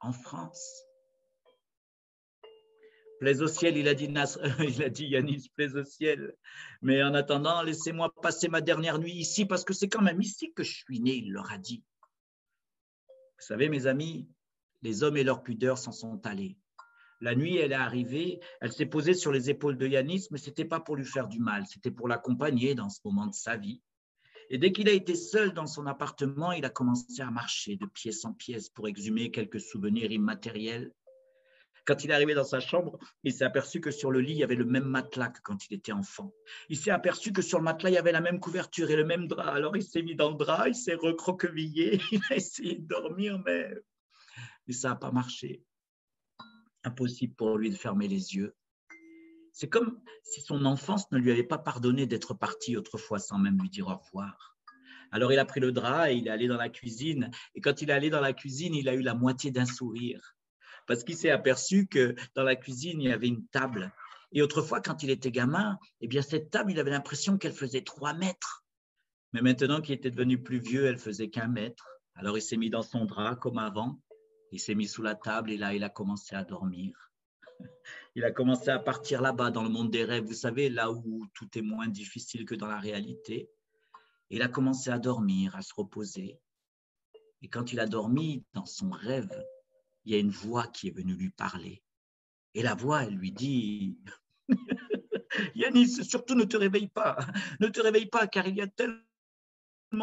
en France. Plaise au ciel, il a dit, Yanis, plaise au ciel. Mais en attendant, laissez-moi passer ma dernière nuit ici parce que c'est quand même ici que je suis né, il leur a dit. Vous savez, mes amis, les hommes et leur pudeur s'en sont allés. La nuit, elle est arrivée, elle s'est posée sur les épaules de Yanis, mais ce n'était pas pour lui faire du mal, c'était pour l'accompagner dans ce moment de sa vie. Et dès qu'il a été seul dans son appartement, il a commencé à marcher de pièce en pièce pour exhumer quelques souvenirs immatériels quand il est arrivé dans sa chambre, il s'est aperçu que sur le lit, il y avait le même matelas que quand il était enfant. Il s'est aperçu que sur le matelas, il y avait la même couverture et le même drap. Alors il s'est mis dans le drap, il s'est recroquevillé, il a essayé de dormir, mais, mais ça n'a pas marché. Impossible pour lui de fermer les yeux. C'est comme si son enfance ne lui avait pas pardonné d'être parti autrefois sans même lui dire au revoir. Alors il a pris le drap et il est allé dans la cuisine. Et quand il est allé dans la cuisine, il a eu la moitié d'un sourire parce qu'il s'est aperçu que dans la cuisine, il y avait une table. Et autrefois, quand il était gamin, eh bien, cette table, il avait l'impression qu'elle faisait trois mètres. Mais maintenant qu'il était devenu plus vieux, elle faisait qu'un mètre. Alors il s'est mis dans son drap comme avant. Il s'est mis sous la table et là, il a commencé à dormir. Il a commencé à partir là-bas dans le monde des rêves, vous savez, là où tout est moins difficile que dans la réalité. Il a commencé à dormir, à se reposer. Et quand il a dormi dans son rêve, il y a une voix qui est venue lui parler. Et la voix, elle lui dit, Yanis, surtout ne te réveille pas, ne te réveille pas, car il y a tellement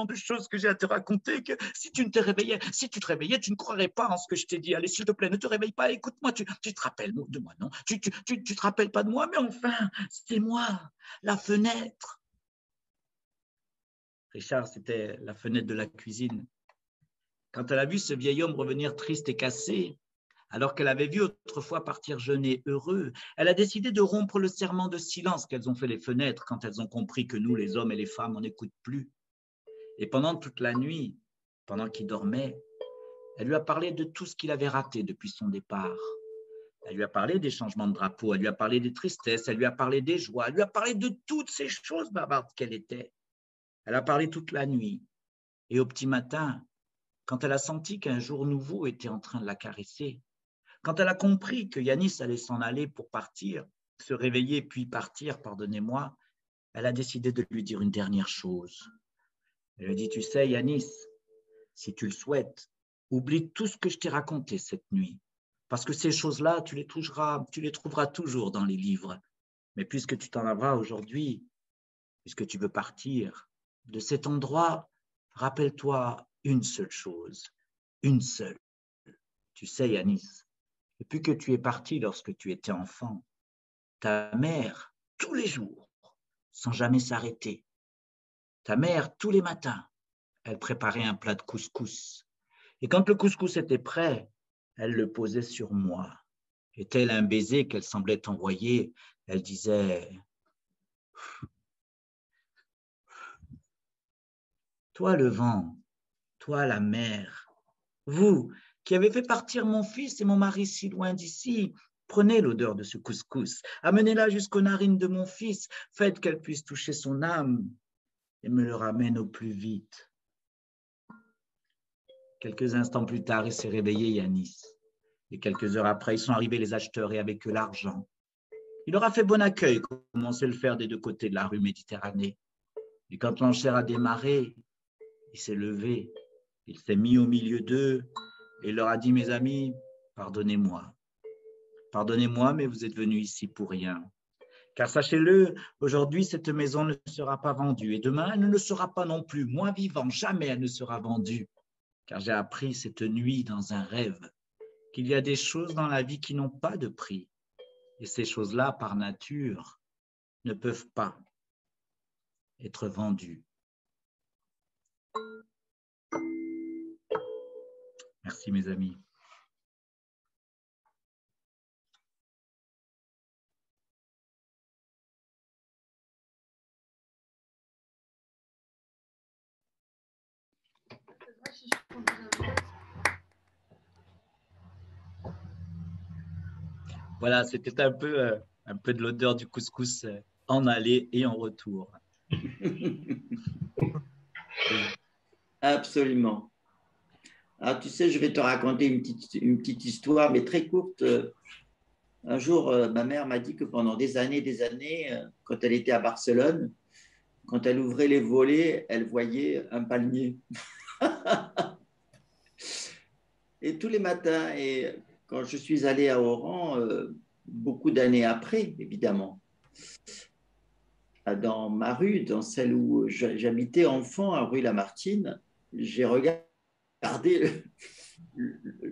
de choses que j'ai à te raconter que si tu ne te réveillais, si tu te réveillais, tu ne croirais pas en ce que je t'ai dit. Allez, s'il te plaît, ne te réveille pas, écoute-moi, tu, tu, te rappelles de moi, non? Tu, tu, tu, tu te rappelles pas de moi, mais enfin, c'est moi, la fenêtre. Richard, c'était la fenêtre de la cuisine. Quand elle a vu ce vieil homme revenir triste et cassé, alors qu'elle avait vu autrefois partir jeûner heureux, elle a décidé de rompre le serment de silence qu'elles ont fait les fenêtres quand elles ont compris que nous, les hommes et les femmes, on n'écoute plus. Et pendant toute la nuit, pendant qu'il dormait, elle lui a parlé de tout ce qu'il avait raté depuis son départ. Elle lui a parlé des changements de drapeau, elle lui a parlé des tristesses, elle lui a parlé des joies, elle lui a parlé de toutes ces choses bavardes qu'elle était. Elle a parlé toute la nuit. Et au petit matin, quand elle a senti qu'un jour nouveau était en train de la caresser, quand elle a compris que Yanis allait s'en aller pour partir, se réveiller puis partir, pardonnez-moi, elle a décidé de lui dire une dernière chose. Elle lui dit, tu sais, Yanis, si tu le souhaites, oublie tout ce que je t'ai raconté cette nuit. Parce que ces choses-là, tu les trouveras, tu les trouveras toujours dans les livres. Mais puisque tu t'en avras aujourd'hui, puisque tu veux partir de cet endroit, rappelle-toi une seule chose, une seule. Tu sais, Yanis, depuis que tu es parti lorsque tu étais enfant, ta mère, tous les jours, sans jamais s'arrêter, ta mère, tous les matins, elle préparait un plat de couscous. Et quand le couscous était prêt, elle le posait sur moi. Et tel un baiser qu'elle semblait envoyer, elle disait Toi le vent, toi la mer, vous qui avez fait partir mon fils et mon mari si loin d'ici, prenez l'odeur de ce couscous, amenez-la jusqu'aux narines de mon fils, faites qu'elle puisse toucher son âme et me le ramène au plus vite. Quelques instants plus tard, il s'est réveillé, Yanis. Et quelques heures après, ils sont arrivés les acheteurs et avec eux l'argent. Il aura fait bon accueil, comme on sait le faire des deux côtés de la rue Méditerranée. Et quand l'enchère a démarré, il s'est levé, il s'est mis au milieu d'eux et leur a dit, mes amis, pardonnez-moi. Pardonnez-moi, mais vous êtes venus ici pour rien. Car sachez-le, aujourd'hui, cette maison ne sera pas vendue et demain, elle ne le sera pas non plus. Moi vivant, jamais elle ne sera vendue. Car j'ai appris cette nuit dans un rêve qu'il y a des choses dans la vie qui n'ont pas de prix et ces choses-là, par nature, ne peuvent pas être vendues. Merci mes amis. Voilà, c'était un peu, euh, un peu de l'odeur du couscous euh, en aller et en retour. Absolument. Tu sais, je vais te raconter une petite, histoire, mais très courte. Un jour, euh, ma mère m'a dit que pendant des années, des années, quand elle était à Barcelone, quand elle ouvrait les volets, elle voyait un palmier. et tous les matins, et quand je suis allé à Oran, euh, beaucoup d'années après, évidemment, dans ma rue, dans celle où j'habitais enfant, à rue Lamartine, j'ai regardé,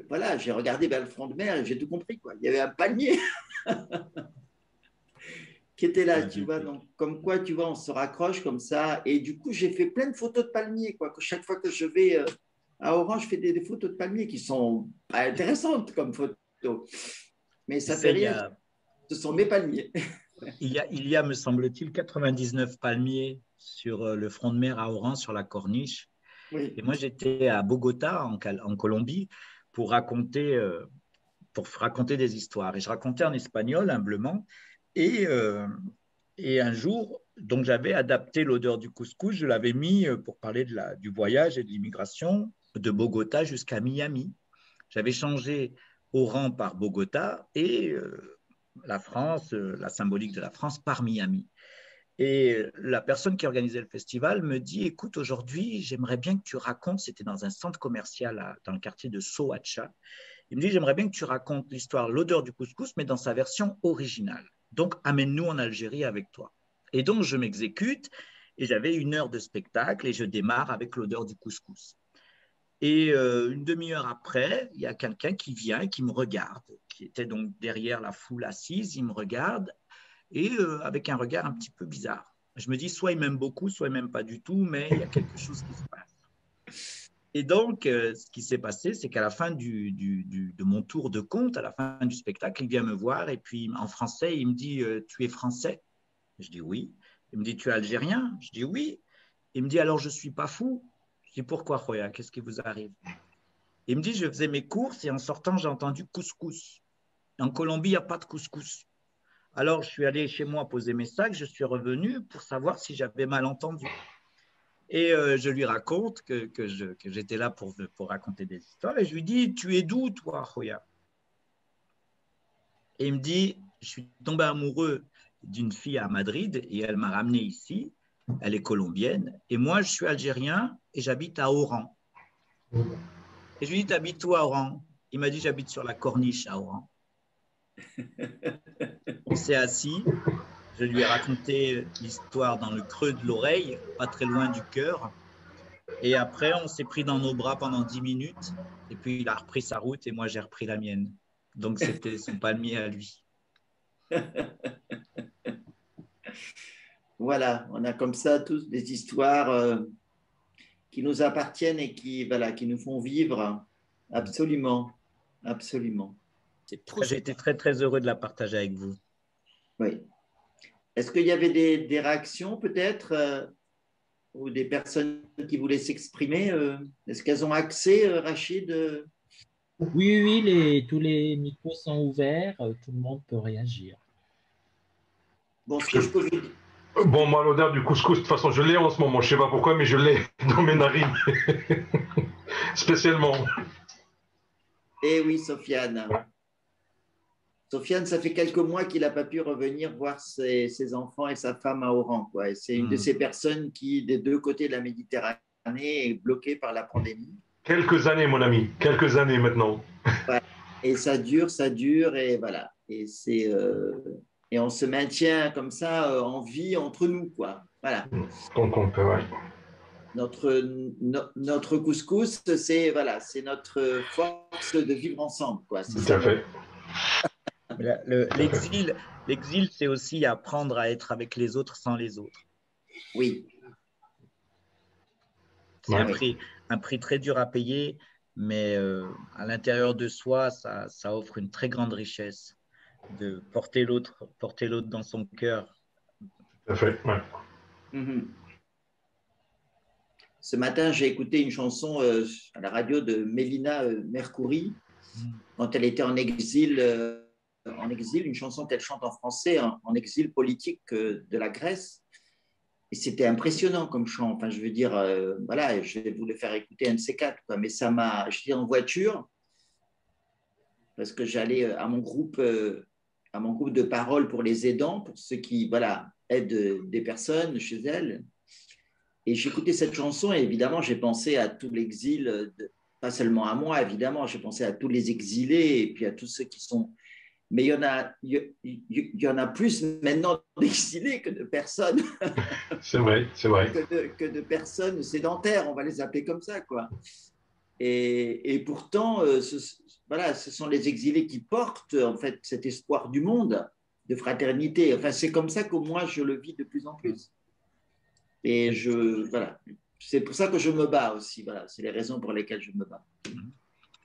voilà, j'ai regardé vers le front de mer et j'ai tout compris. Quoi. Il y avait un palmier qui était là, tu vois. Donc, comme quoi, tu vois, on se raccroche comme ça. Et du coup, j'ai fait plein de photos de palmiers, quoi. Que chaque fois que je vais euh, à Orange, je fais des, photos de palmiers qui sont pas intéressantes comme photos. Mais ça fait rien. Ce sont mes palmiers. il, y a, il y a, me semble-t-il, 99 palmiers sur euh, le front de mer à Oran, sur la corniche. Et moi, j'étais à Bogota, en, Colombie, pour raconter, euh, pour raconter des histoires. Et je racontais en espagnol, humblement. Et, euh, et un jour, donc j'avais adapté l'odeur du couscous, je l'avais mis pour parler de la, du voyage et de l'immigration de Bogota jusqu'à Miami. J'avais changé Oran par Bogota et euh, la France, euh, la symbolique de la France par Miami. Et la personne qui organisait le festival me dit, écoute, aujourd'hui, j'aimerais bien que tu racontes, c'était dans un centre commercial dans le quartier de Soacha, il me dit, j'aimerais bien que tu racontes l'histoire, l'odeur du couscous, mais dans sa version originale. Donc, amène-nous en Algérie avec toi. Et donc, je m'exécute et j'avais une heure de spectacle et je démarre avec l'odeur du couscous. Et euh, une demi-heure après, il y a quelqu'un qui vient et qui me regarde, qui était donc derrière la foule assise, il me regarde et euh, avec un regard un petit peu bizarre. Je me dis, soit il m'aime beaucoup, soit il m'aime pas du tout, mais il y a quelque chose qui se passe. Et donc, euh, ce qui s'est passé, c'est qu'à la fin de mon tour de compte, à la fin du spectacle, il vient me voir et puis en français, il me dit, tu es français? Je dis oui. Il me dit, tu es algérien? Je dis oui. Il me dit, alors je suis pas fou je dis pourquoi, Roya? Qu'est-ce qui vous arrive? Il me dit je faisais mes courses et en sortant, j'ai entendu couscous. En Colombie, il n'y a pas de couscous. Alors, je suis allé chez moi poser mes sacs, je suis revenu pour savoir si j'avais mal entendu. Et euh, je lui raconte que, que j'étais là pour, pour raconter des histoires. Et je lui dis Tu es d'où, toi, Roya? Et il me dit Je suis tombé amoureux d'une fille à Madrid et elle m'a ramené ici. Elle est colombienne et moi, je suis algérien et j'habite à Oran. Et je lui dit, t'habites où à Oran? Il m'a dit, j'habite sur la corniche à Oran. On s'est assis, je lui ai raconté l'histoire dans le creux de l'oreille, pas très loin du cœur. Et après, on s'est pris dans nos bras pendant dix minutes. Et puis, il a repris sa route et moi, j'ai repris la mienne. Donc, c'était son palmier à lui. voilà, on a comme ça tous des histoires euh, qui nous appartiennent et qui, voilà, qui nous font vivre. Absolument, absolument. J'ai été très, très heureux de la partager avec vous. Oui. Est-ce qu'il y avait des, réactions peut-être euh, ou des personnes qui voulaient s'exprimer euh, Est-ce qu'elles ont accès, euh, Rachid Oui, oui, les, tous les micros sont ouverts, tout le monde peut réagir. Bon, ce que je peux Bon, moi, l'odeur du couscous, de toute façon, je l'ai en ce moment. Je ne sais pas pourquoi, mais je l'ai dans mes narines. Spécialement. Eh oui, Sofiane. Sofiane, ça fait quelques mois qu'il n'a pas pu revenir voir ses, enfants et sa femme à Oran. C'est une de hmm. ces personnes qui, des deux côtés de la Méditerranée, est bloquée par la pandémie. Quelques années, mon ami, quelques années maintenant. Et ça dure, ça dure, et voilà. Et, c'est, euh, et on se maintient comme ça euh, en vie entre nous. Quoi. Voilà. Donc on peut, Notre, notre couscous, c'est voilà, c'est notre force de vivre ensemble. Quoi. Tout à fait. L'exil, l'exil, c'est aussi apprendre à être avec les autres sans les autres. Oui. C'est un, prix, un prix très dur à payer, mais euh, à l'intérieur de soi, ça, ça, offre une très grande richesse de porter l'autre, porter l'autre dans son cœur. Tout à fait. Mhm. Ce matin, j'ai écouté une chanson euh, à la radio de Mélina euh, Mercouri mm. quand elle était en exil en exil, une chanson qu'elle chante en français, en, exil politique euh, de la Grèce. Et c'était impressionnant comme chant. Enfin, je veux dire, euh, voilà, je vais vous le faire écouter un de mais ça m'a. J'étais en voiture parce que j'allais euh, à mon groupe, à mon groupe de parole pour les aidants, pour ceux qui, voilà, aident des personnes chez elles. Et j'écoutais cette chanson et évidemment, j'ai pensé à tout l'exil, pas seulement à moi, évidemment, j'ai pensé à tous les exilés et puis à tous ceux qui sont mais il y en a, il y, en a plus maintenant d'exilés que de personnes. C'est vrai, c'est vrai. que, de, personnes sédentaires, on va les appeler comme ça, quoi. Et, et pourtant, euh, ce, voilà, ce sont les exilés qui portent en fait cet espoir du monde, de fraternité. Enfin, c'est comme ça que moi je le vis de plus en plus. Et je, voilà, c'est pour ça que je me bats aussi. Voilà, c'est les raisons pour lesquelles je me bats.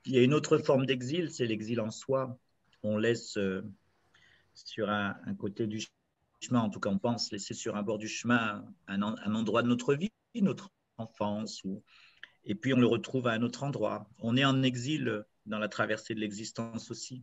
Il y a une autre forme d'exil, c'est l'exil en soi on laisse euh, sur un, côté du chemin, en tout cas on pense laisser sur un bord du chemin un, endroit de notre vie, notre enfance, et puis on le retrouve à un autre endroit. On est en exil dans la traversée de l'existence aussi.